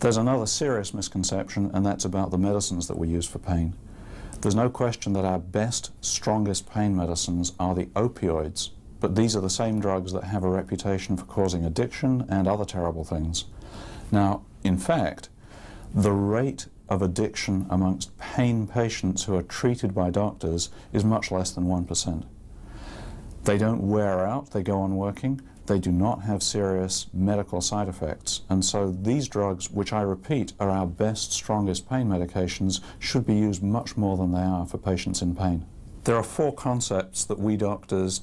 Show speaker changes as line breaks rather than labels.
There's another serious misconception, and that's about the medicines that we use for pain. There's no question that our best, strongest pain medicines are the opioids, but these are the same drugs that have a reputation for causing addiction and other terrible things. Now, in fact, the rate of addiction amongst pain patients who are treated by doctors is much less than 1%. They don't wear out, they go on working, they do not have serious medical side effects. And so these drugs, which I repeat are our best, strongest pain medications, should be used much more than they are for patients in pain. There are four concepts that we doctors